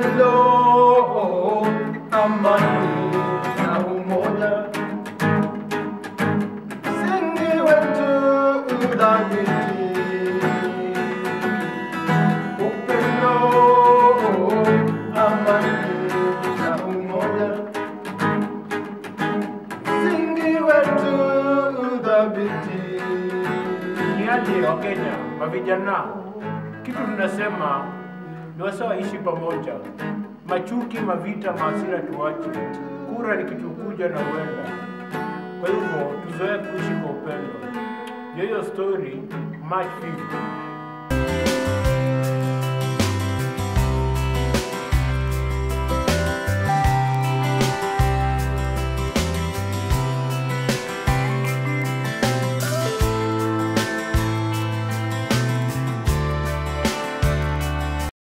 below a money now mother da vida. when to udai open low a money ni aje wakenya vijana kitu tunasema ni wasa waishi pamoja, machuki, mavita, maasira tuache. Kura ni kitu kuja na uenda, kwa hivyo tuzoe kuishi kwa upendo. Yoyo story March 5